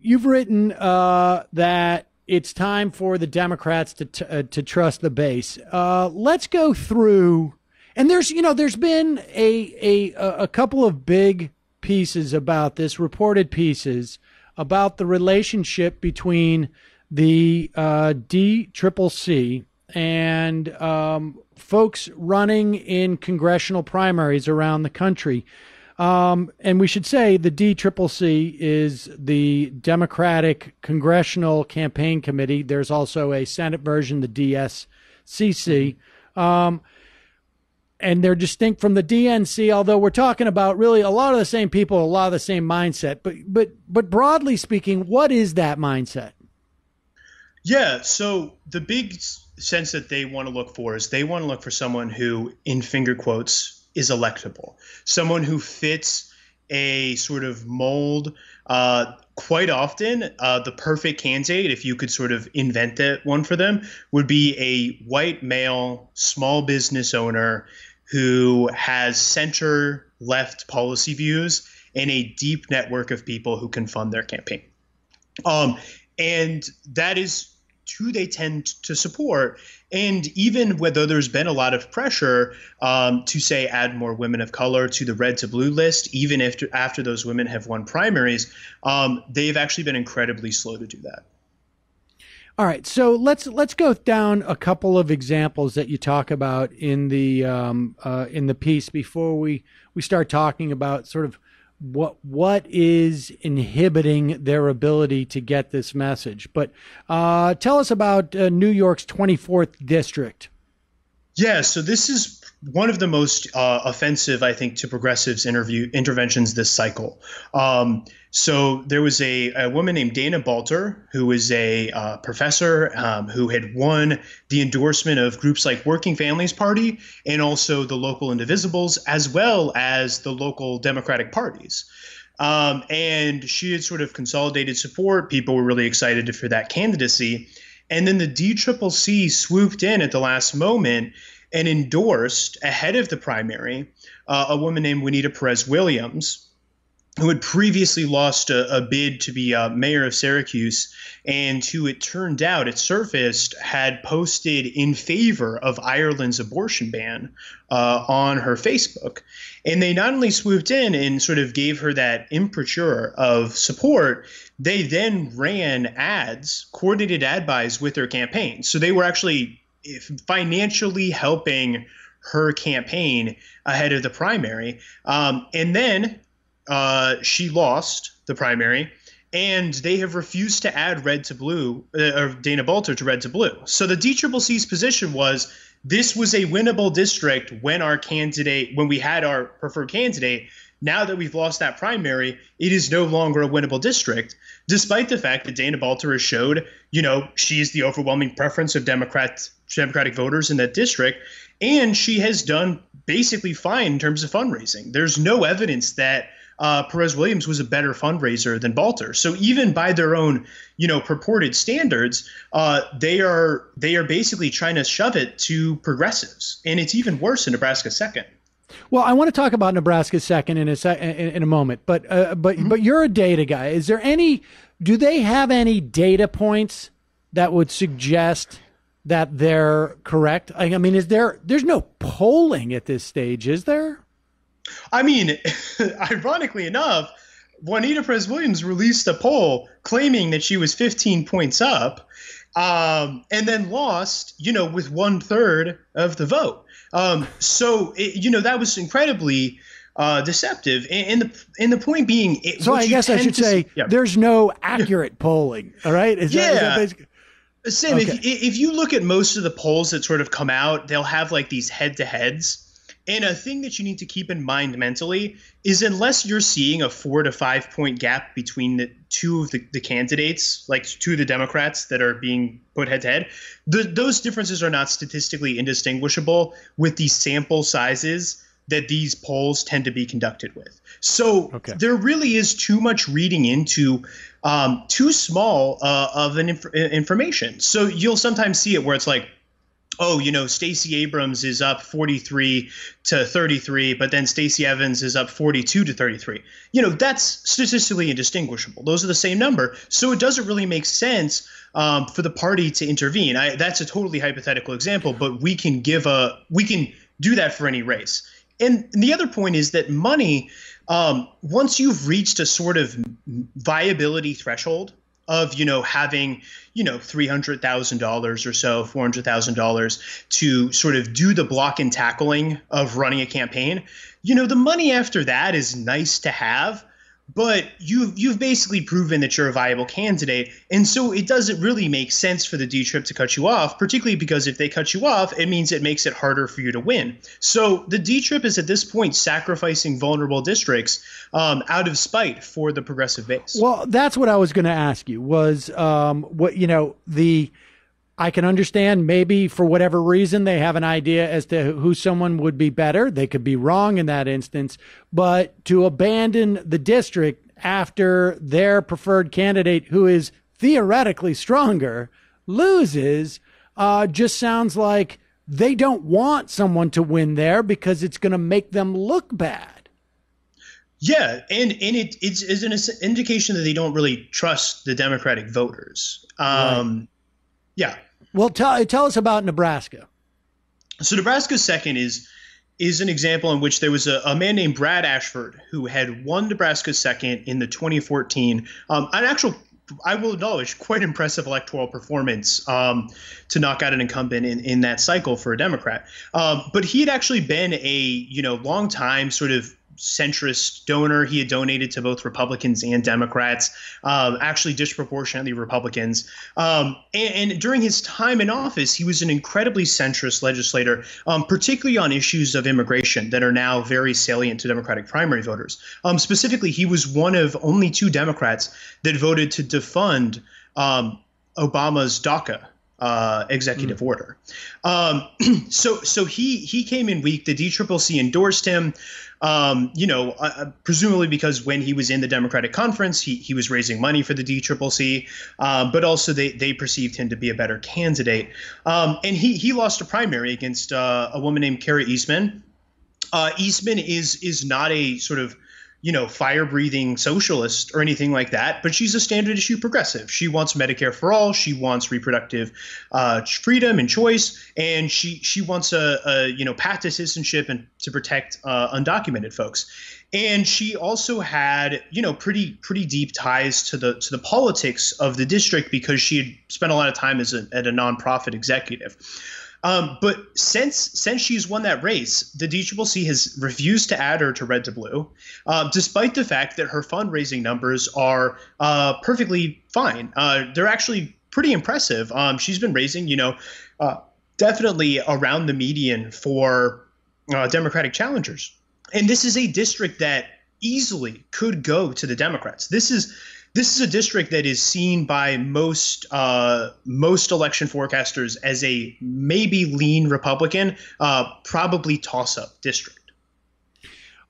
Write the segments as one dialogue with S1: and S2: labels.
S1: you've written uh, that it's time for the Democrats to t- uh, to trust the base. Uh, let's go through, and there's you know there's been a a a couple of big pieces about this, reported pieces about the relationship between the uh, C and um, folks running in congressional primaries around the country. Um, and we should say the DCCC is the Democratic Congressional Campaign Committee. There's also a Senate version, the DSCC. Um, and they're distinct from the DNC, although we're talking about really a lot of the same people, a lot of the same mindset. But but but broadly speaking, what is that mindset?
S2: Yeah, so the big sense that they want to look for is they want to look for someone who, in finger quotes, is electable. Someone who fits a sort of mold. Uh, quite often, uh, the perfect candidate, if you could sort of invent that one for them, would be a white male small business owner who has center left policy views and a deep network of people who can fund their campaign. Um, and that is who they tend to support. And even whether there's been a lot of pressure um, to say add more women of color to the red to blue list, even if after those women have won primaries, um, they've actually been incredibly slow to do that.
S1: All right, so let's let's go down a couple of examples that you talk about in the um, uh, in the piece before we we start talking about sort of what what is inhibiting their ability to get this message. But uh, tell us about uh, New York's 24th district.
S2: Yeah, so this is one of the most uh, offensive, I think, to progressives interview interventions this cycle. Um, so there was a, a, woman named Dana Balter, who was a uh, professor um, who had won the endorsement of groups like Working Families Party and also the local Indivisibles, as well as the local Democratic parties. Um, and she had sort of consolidated support. People were really excited for that candidacy. And then the DCCC swooped in at the last moment and endorsed ahead of the primary uh, a woman named Juanita Perez Williams, who had previously lost a, a bid to be uh, mayor of Syracuse, and who it turned out, it surfaced, had posted in favor of Ireland's abortion ban uh, on her Facebook. And they not only swooped in and sort of gave her that imprimatur of support, they then ran ads, coordinated ad buys with their campaign. So they were actually financially helping her campaign ahead of the primary. Um, and then uh, she lost the primary, and they have refused to add red to blue, uh, or Dana Balter to red to blue. So the DCCC's position was this was a winnable district when our candidate, when we had our preferred candidate. Now that we've lost that primary, it is no longer a winnable district, despite the fact that Dana Balter has showed, you know, she is the overwhelming preference of Democrat Democratic voters in that district, and she has done basically fine in terms of fundraising. There's no evidence that uh, Perez Williams was a better fundraiser than Balter. So even by their own, you know, purported standards, uh, they are they are basically trying to shove it to progressives, and it's even worse in Nebraska second.
S1: Well, I want to talk about Nebraska second in a in, a moment, but uh, but mm-hmm. but you're a data guy. Is there any? Do they have any data points that would suggest that they're correct? I mean, is there? There's no polling at this stage, is there?
S2: I mean, ironically enough, Juanita Perez Williams released a poll claiming that she was 15 points up, um, and then lost, you know, with one third of the vote. Um, so, it, you know, that was incredibly uh, deceptive. And, and, the and the point being,
S1: it, so I guess I should say yeah. there's no accurate polling. All right,
S2: is yeah. That, is that Sam, okay. if, if you look at most of the polls that sort of come out, they'll have like these head to heads. And a thing that you need to keep in mind mentally is unless you're seeing a four to five point gap between the two of the, the candidates, like two of the Democrats that are being put head to head, those differences are not statistically indistinguishable with the sample sizes that these polls tend to be conducted with. So okay. there really is too much reading into um, too small uh, of an inf- information. So you'll sometimes see it where it's like oh, you know, Stacey Abrams is up 43 to 33, but then Stacey Evans is up 42 to 33. You know, that's statistically indistinguishable. Those are the same number. So it doesn't really make sense um, for the party to intervene. I, that's a totally hypothetical example, but we can give a, we can do that for any race. And, the other point is that money, um, once you've reached a sort of viability threshold, of you know having you know three hundred thousand dollars or so, four hundred thousand dollars to sort of do the block and tackling of running a campaign. You know, the money after that is nice to have, but you've you've basically proven that you're a viable candidate, and so it doesn't really make sense for the D trip to cut you off, particularly because if they cut you off, it means it makes it harder for you to win. So the D trip is at this point sacrificing vulnerable districts um, out of spite for the progressive base.
S1: Well, that's what I was going to ask you was um, what you know the I can understand maybe for whatever reason they have an idea as to who someone would be better. They could be wrong in that instance, but to abandon the district after their preferred candidate, who is theoretically stronger, loses, uh, just sounds like they don't want someone to win there because it's going to make them look bad.
S2: Yeah, and and it, it's, it's an indication that they don't really trust the Democratic voters. Um, right. Yeah,
S1: well, tell tell us about Nebraska.
S2: So Nebraska's second is is an example in which there was a, a man named Brad Ashford who had won Nebraska second in the 2014 um, an actual I will acknowledge quite impressive electoral performance um, to knock out an incumbent in, in that cycle for a Democrat. Um, but he had actually been a you know long time sort of centrist donor. He had donated to both Republicans and Democrats, um, actually disproportionately Republicans. Um, and, and, during his time in office, he was an incredibly centrist legislator, um, particularly on issues of immigration that are now very salient to Democratic primary voters. Um, specifically, he was one of only two Democrats that voted to defund um, Obama's DACA uh, executive mm. order. Um, so so he he came in weak. The DCCC endorsed him. Um, you know, uh, uh, presumably because when he was in the Democratic conference, he, he was raising money for the DCCC, uh, but also they, they perceived him to be a better candidate. Um, and he, he lost a primary against uh, a woman named Kara Eastman. Uh, Eastman is is not a sort of you know, fire breathing socialist or anything like that, but she's a standard issue progressive. She wants Medicare for all. She wants reproductive uh, freedom and choice, and she she wants a, a you know path to citizenship and to protect uh, undocumented folks. And she also had you know pretty pretty deep ties to the to the politics of the district because she had spent a lot of time as a, at a nonprofit executive. Um, but since since she's won that race, the DCCC has refused to add her to Red to Blue, uh, despite the fact that her fundraising numbers are uh, perfectly fine. Uh, they're actually pretty impressive. Um, she's been raising, you know, uh, definitely around the median for uh, Democratic challengers, and this is a district that easily could go to the Democrats. This is this is a district that is seen by most uh, most election forecasters as a maybe lean Republican, uh, probably toss up district.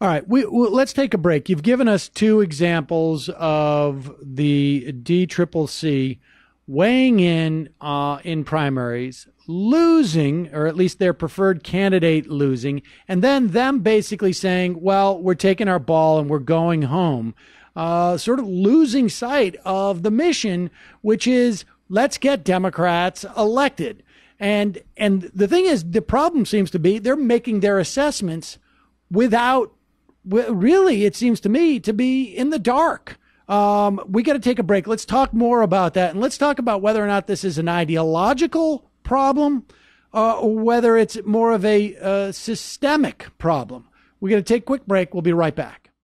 S1: All right, we, let's take a break. You've given us two examples of the DCCC weighing in uh, in primaries, losing, or at least their preferred candidate losing, and then them basically saying, "Well, we're taking our ball and we're going home." Uh, sort of losing sight of the mission, which is let's get Democrats elected. And and the thing is, the problem seems to be they're making their assessments without really, it seems to me, to be in the dark. Um, we got to take a break. Let's talk more about that, and let's talk about whether or not this is an ideological problem, uh, or whether it's more of a uh, systemic problem. We're going to take a quick break. We'll be right back.